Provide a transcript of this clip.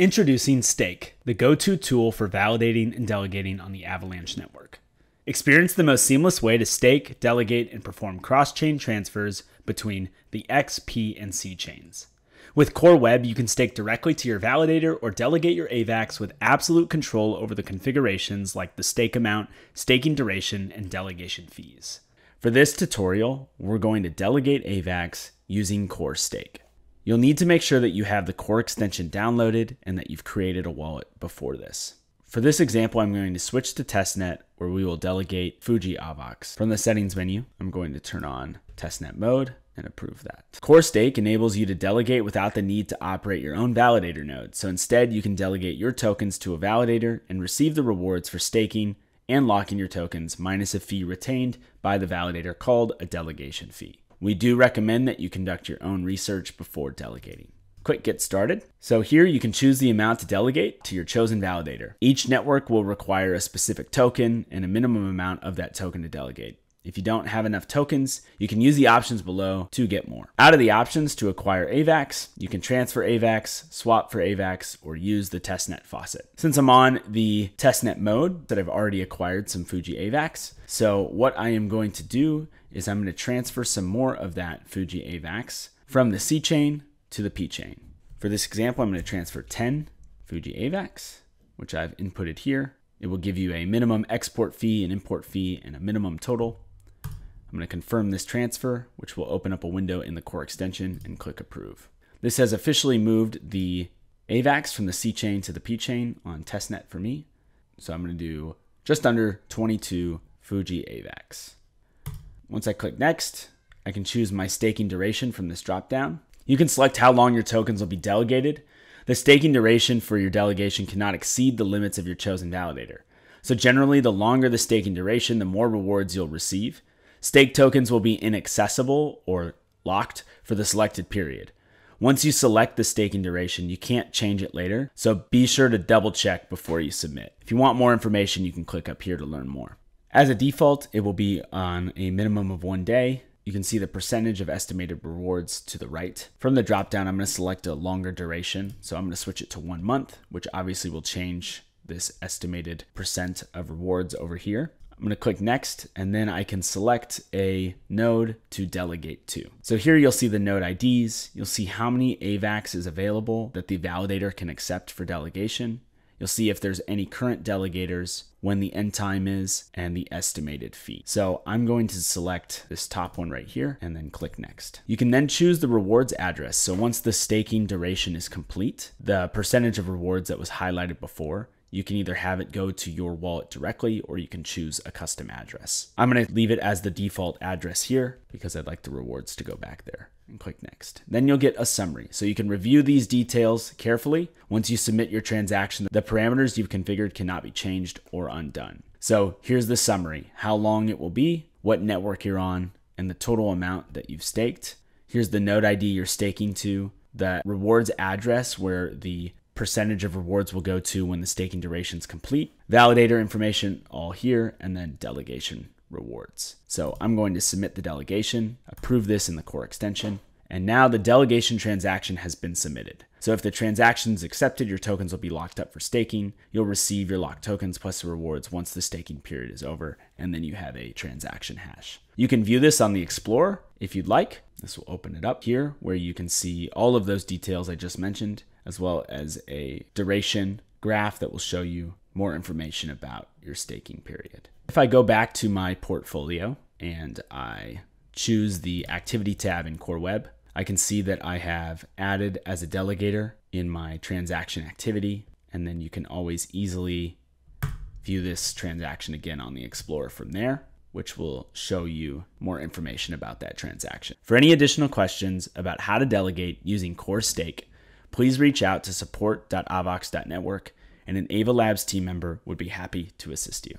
Introducing Stake, the go to tool for validating and delegating on the Avalanche network. Experience the most seamless way to stake, delegate, and perform cross chain transfers between the X, P, and C chains. With Core Web, you can stake directly to your validator or delegate your AVAX with absolute control over the configurations like the stake amount, staking duration, and delegation fees. For this tutorial, we're going to delegate AVAX using Core Stake. You'll need to make sure that you have the core extension downloaded and that you've created a wallet before this. For this example, I'm going to switch to testnet where we will delegate Fuji AVAX. From the settings menu, I'm going to turn on testnet mode and approve that. Core Stake enables you to delegate without the need to operate your own validator node. So instead, you can delegate your tokens to a validator and receive the rewards for staking and locking your tokens minus a fee retained by the validator called a delegation fee. We do recommend that you conduct your own research before delegating. Quick get started. So here you can choose the amount to delegate to your chosen validator. Each network will require a specific token and a minimum amount of that token to delegate. If you don't have enough tokens, you can use the options below to get more. Out of the options to acquire AVAX, you can transfer AVAX, swap for AVAX, or use the testnet faucet. Since I'm on the testnet mode, that I've already acquired some Fuji AVAX, so what I am going to do is I'm going to transfer some more of that Fuji AVAX from the C chain to the P chain. For this example, I'm going to transfer 10 Fuji AVAX, which I've inputted here. It will give you a minimum export fee, an import fee, and a minimum total. I'm going to confirm this transfer, which will open up a window in the core extension and click approve. This has officially moved the AVAX from the C chain to the P chain on testnet for me. So I'm going to do just under 22 Fuji AVAX. Once I click next, I can choose my staking duration from this dropdown. You can select how long your tokens will be delegated. The staking duration for your delegation cannot exceed the limits of your chosen validator. So generally, the longer the staking duration, the more rewards you'll receive. Stake tokens will be inaccessible or locked for the selected period. Once you select the staking duration, you can't change it later, so be sure to double check before you submit. If you want more information, you can click up here to learn more. As a default, it will be on a minimum of one day. You can see the percentage of estimated rewards to the right. From the dropdown, I'm going to select a longer duration. So I'm going to switch it to one month, which obviously will change this estimated percent of rewards over here. I'm going to click next and then I can select a node to delegate to. So here you'll see the node IDs. You'll see how many AVAX is available that the validator can accept for delegation. You'll see if there's any current delegators, when the end time is, and the estimated fee. So I'm going to select this top one right here and then click next. You can then choose the rewards address. So once the staking duration is complete, the percentage of rewards that was highlighted before you can either have it go to your wallet directly or you can choose a custom address. I'm going to leave it as the default address here because I'd like the rewards to go back there and click next. Then you'll get a summary. So you can review these details carefully. Once you submit your transaction, the parameters you've configured cannot be changed or undone. So here's the summary, how long it will be, what network you're on, and the total amount that you've staked. Here's the node ID you're staking to, the rewards address where the percentage of rewards will go to when the staking duration is complete, validator information all here, and then delegation rewards. So I'm going to submit the delegation, approve this in the core extension, and now the delegation transaction has been submitted. So if the transaction is accepted, your tokens will be locked up for staking. You'll receive your locked tokens plus the rewards once the staking period is over, and then you have a transaction hash. You can view this on the Explorer if you'd like. This will open it up here where you can see all of those details I just mentioned as well as a duration graph that will show you more information about your staking period. If I go back to my portfolio and I choose the activity tab in Core Web, I can see that I have added as a delegator in my transaction activity, and then you can always easily view this transaction again on the Explorer from there, which will show you more information about that transaction. For any additional questions about how to delegate using Core Stake, please reach out to support.avax.network and an Ava Labs team member would be happy to assist you.